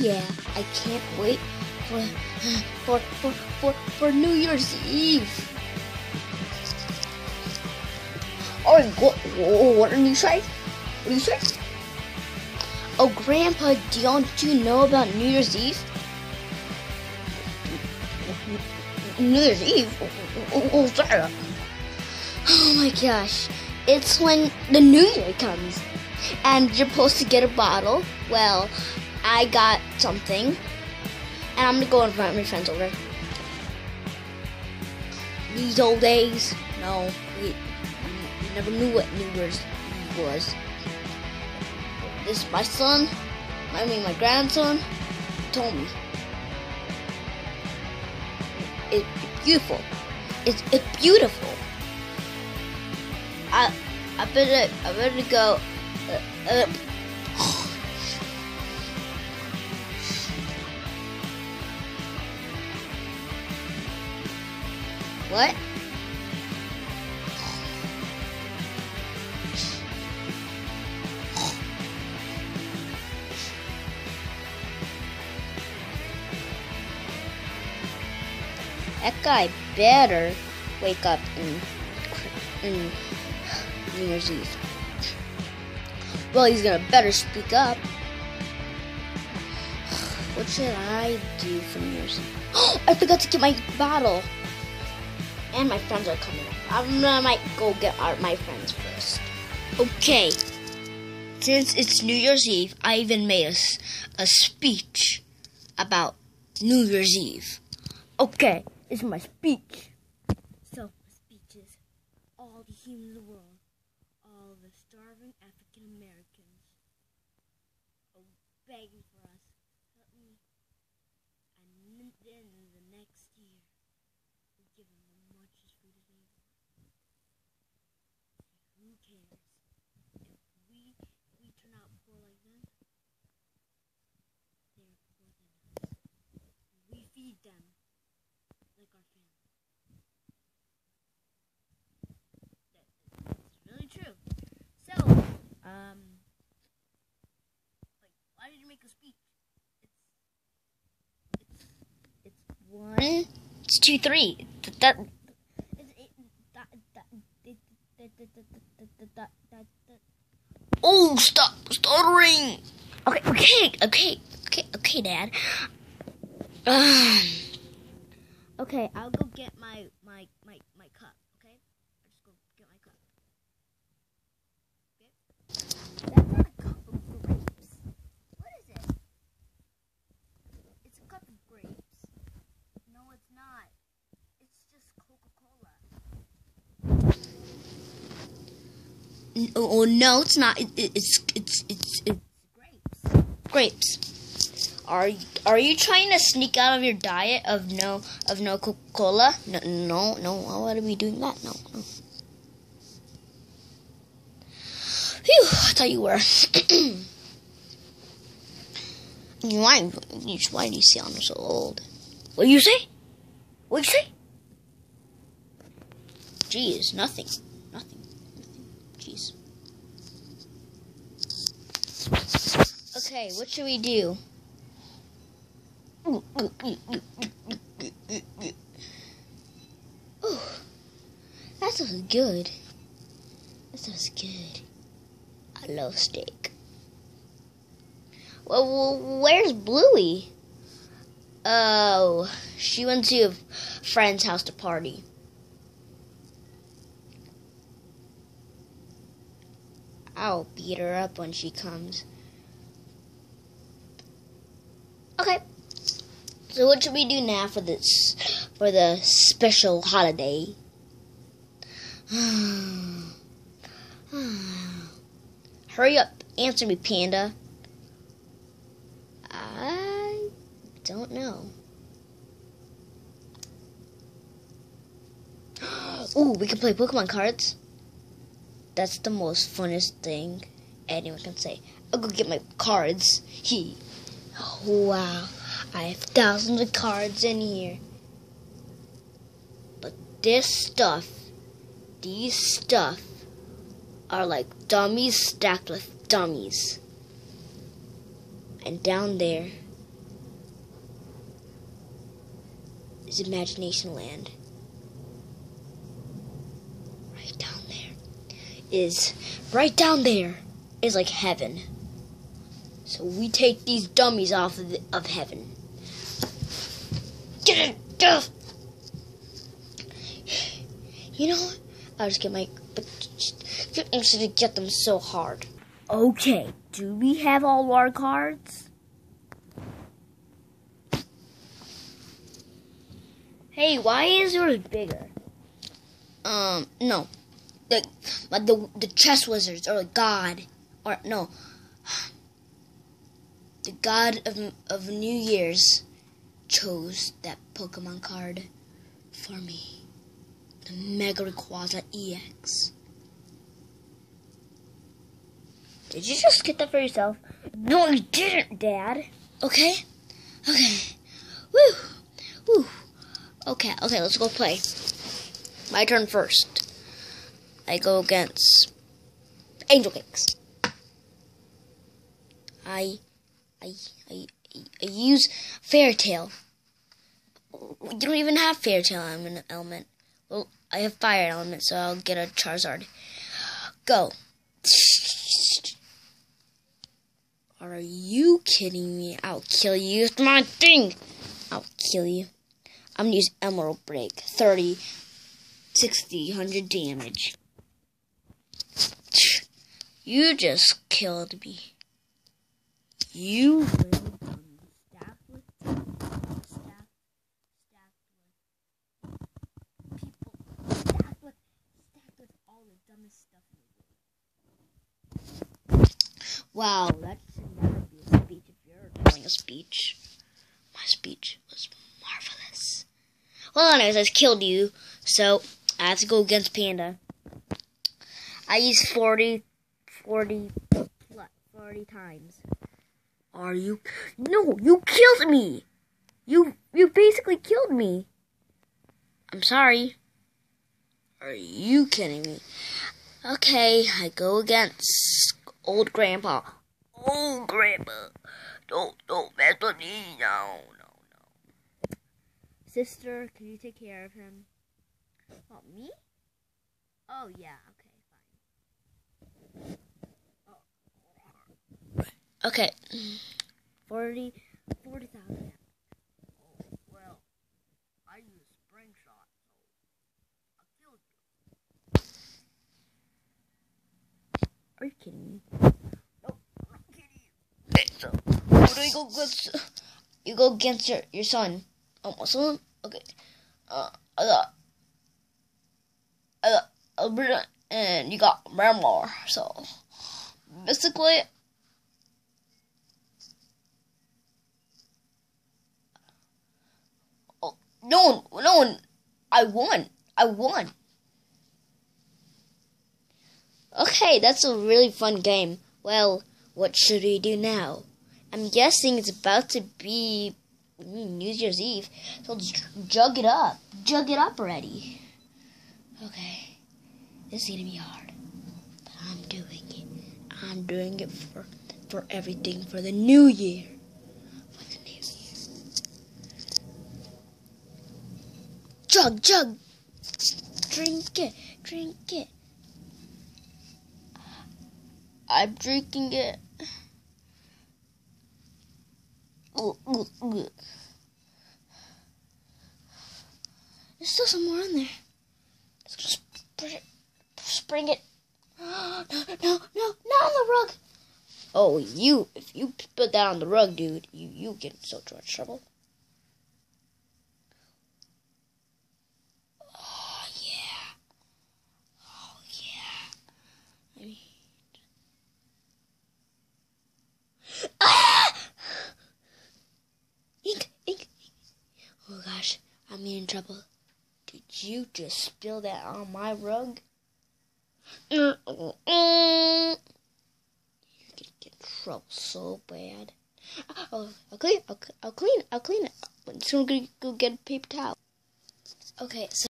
yeah, I can't wait for for for for, for New Year's Eve. Oh, what, did you say? What did you say? Oh, Grandpa, don't you know about New Year's Eve? New Year's Eve? Oh, What's that? Oh my gosh. It's when the new year comes. And you're supposed to get a bottle. Well, I got something. And I'm gonna go invite my friends over. These old days, no, we, we never knew what New Year's was. This my son, I mean my grandson, told me. It, it's beautiful. It's, it's beautiful. I I better I better go. Uh, uh. What? That guy better wake up and, and New Year's Eve. Well, he's gonna better speak up. What should I do for New Year's Eve? I forgot to get my bottle. And my friends are coming up. I'm might go get my friends first. Okay. Since it's New Year's Eve, I even made a, a speech about New Year's Eve. Okay, it's my speech. So, my speech is all the humans in the world all the starving African Americans are begging for us. Help me. And then the next year, we give them as much as food as they want. Who cares? If we if we turn out poor like them, they're poor than us. We feed them like our family. That, that's really true. So, um, like, why did you make a speech? It's, it's, it's one, it's two, three. That, Oh, stop stuttering! Okay, okay, okay, okay, okay, Dad. Okay, I'll go get my my my my cup. Okay, I'll just go get my cup. That's not a cup of grapes. What is it? It's a cup of grapes. No, it's not. It's just Coca-Cola. Oh no, it's not. It, it, it's it's it's it's grapes. Grapes. Are you, are you trying to sneak out of your diet of no of no Coca-Cola? No, no, no. Why would I be doing that? No, no. Phew, I thought you were. You why, why do you sound so old? What do you say? What do you say? Jeez, nothing. Nothing. Nothing. Jeez. Okay, what should we do? Ooh, that sounds good. That sounds good. I love steak. Well, well, where's Bluey? Oh, she went to a friend's house to party. I'll beat her up when she comes. Okay. So what should we do now for this for the special holiday? Hurry up, answer me, panda. I don't know. Ooh, we can play Pokemon cards. That's the most funnest thing anyone can say. I'll go get my cards. He. Wow five thousand of cards in here. But this stuff, these stuff, are like dummies stacked with dummies. And down there is Imagination Land. Right down there is, right down there is like heaven. So we take these dummies off of, the, of heaven. Get it, You know what? I'll just get my. But I'm just gonna get them so hard. Okay, do we have all our cards? Hey, why is yours bigger? Um, no. The, but the the chess wizards or God or no. The God of of New Year's chose that Pokemon card for me. The Mega Rayquaza EX. Did you just get that for yourself? No, you didn't, Dad. Okay. Okay. Woo. Woo. Okay, okay, let's go play. My turn first. I go against Angel. I, I, I, I use Fairy Tale. Don't even have Fairy Tale element. Well, I have Fire element, so I'll get a Charizard. Go. Are you kidding me? I'll kill you. It's my thing. I'll kill you. I'm gonna use Emerald Break. 30, 60, 100 damage. You just killed me. You Wow, that should never be a speech if you're telling a speech. My speech was marvelous. Well, anyways, I killed you, so I have to go against Panda. I used 40, 40, 40 times. Are you? No, you killed me. You, you basically killed me. I'm sorry. Are you kidding me? Okay, I go against old grandpa. Old grandpa. Don't, don't mess with me. No, no, no. Sister, can you take care of him? What, me? Oh, yeah, okay, fine. Oh. Okay. 40, 40,000. Oh, well, I use spring shot, so I killed you. Are you kidding me? Nope, I'm not kidding you. Okay, so what do you go against? You go against your your son. Oh. Okay. Uh, I got Alberta, and you got Marmar. So basically, oh, no one, no one. I won. I won. Okay, that's a really fun game. Well, what should we do now? I'm guessing it's about to be mm, New Year's Eve, so let's jug it up. Jug it up already. Okay, this is gonna be hard, but I'm doing it. I'm doing it for for everything for the new year. For the new year. Jug, jug. Drink it, drink it. I'm drinking it. Ooh, ooh, ooh. There's still some more in there. Just spring it. Spring it. No, no, no, no, not on the rug. Oh, you, if you put that on the rug, dude, you, you get in so much trouble. Oh, yeah. Oh, yeah. I mean, ah! I'm in trouble. Did you just spill that on my rug? You're gonna get in trouble so bad. Oh, I'll clean, I'll, I'll clean, I'll clean it. I'm gonna go get a paper towel. Okay, so.